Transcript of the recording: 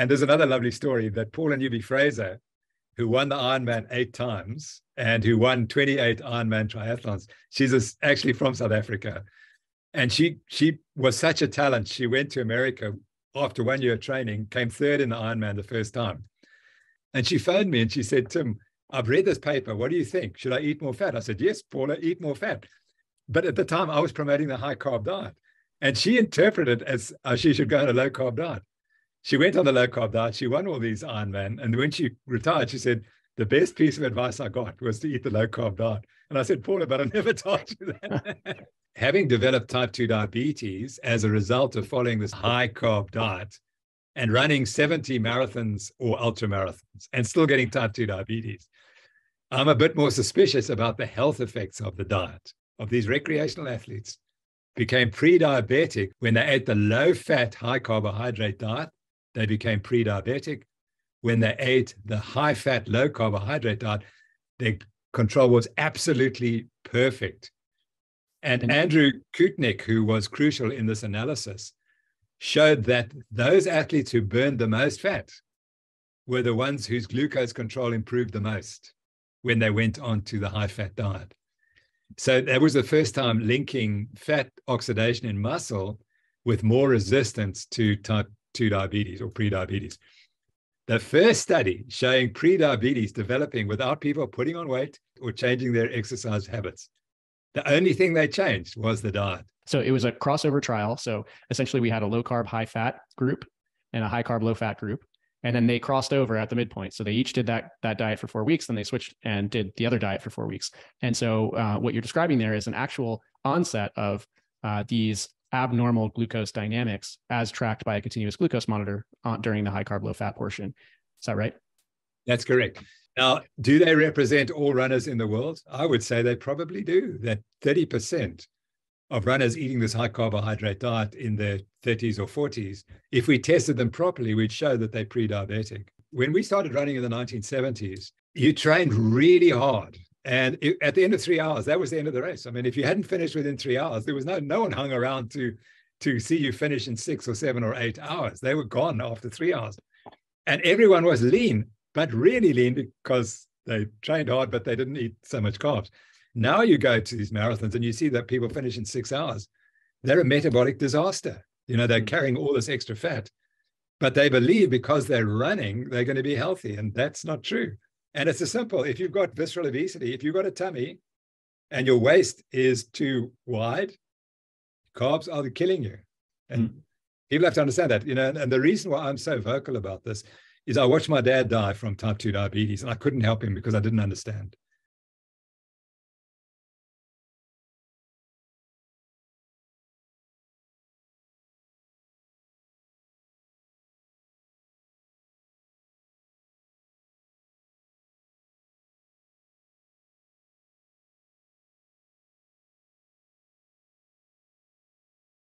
And there's another lovely story that Paula Newby Fraser, who won the Ironman eight times and who won 28 Ironman triathlons, she's actually from South Africa. And she she was such a talent. She went to America after one year of training, came third in the Ironman the first time. And she phoned me and she said, Tim, I've read this paper. What do you think? Should I eat more fat? I said, Yes, Paula, eat more fat. But at the time, I was promoting the high carb diet. And she interpreted it as uh, she should go on a low carb diet. She went on the low carb diet. She won all these Ironman. And when she retired, she said, The best piece of advice I got was to eat the low carb diet. And I said, Paula, but I never told you that. Having developed type 2 diabetes as a result of following this high carb diet and running 70 marathons or ultra marathons and still getting type 2 diabetes, I'm a bit more suspicious about the health effects of the diet of these recreational athletes became pre-diabetic when they ate the low-fat, high-carbohydrate diet. They became pre-diabetic. When they ate the high-fat, low-carbohydrate diet, their control was absolutely perfect. And Andrew Koutnik, who was crucial in this analysis, showed that those athletes who burned the most fat were the ones whose glucose control improved the most when they went on to the high fat diet. So that was the first time linking fat oxidation in muscle with more resistance to type 2 diabetes or pre-diabetes. The first study showing pre-diabetes developing without people putting on weight or changing their exercise habits. The only thing they changed was the diet. So it was a crossover trial. So essentially we had a low carb, high fat group and a high carb, low fat group and then they crossed over at the midpoint. So they each did that that diet for four weeks, then they switched and did the other diet for four weeks. And so uh, what you're describing there is an actual onset of uh, these abnormal glucose dynamics as tracked by a continuous glucose monitor uh, during the high carb low fat portion. Is that right? That's correct. Now, do they represent all runners in the world? I would say they probably do. That 30% of runners eating this high carbohydrate diet in their 30s or 40s, if we tested them properly, we'd show that they're pre diabetic. When we started running in the 1970s, you trained really hard. And it, at the end of three hours, that was the end of the race. I mean, if you hadn't finished within three hours, there was no no one hung around to to see you finish in six or seven or eight hours. They were gone after three hours. And everyone was lean, but really lean because they trained hard, but they didn't eat so much carbs. Now you go to these marathons and you see that people finish in six hours. They're a metabolic disaster. You know, they're mm. carrying all this extra fat, but they believe because they're running, they're going to be healthy. And that's not true. And it's a simple if you've got visceral obesity, if you've got a tummy and your waist is too wide, carbs are killing you. And mm. people have to understand that, you know, and the reason why I'm so vocal about this is I watched my dad die from type 2 diabetes and I couldn't help him because I didn't understand.